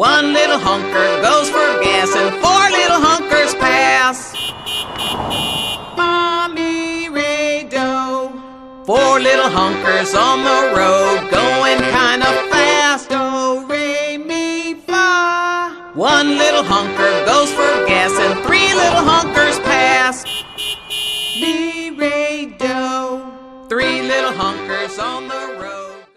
One little honker goes for gas and four little honkers pass. Mi, re. Four little honkers on the road One little honker goes for gas and three little honkers pass. Do. Three little honkers on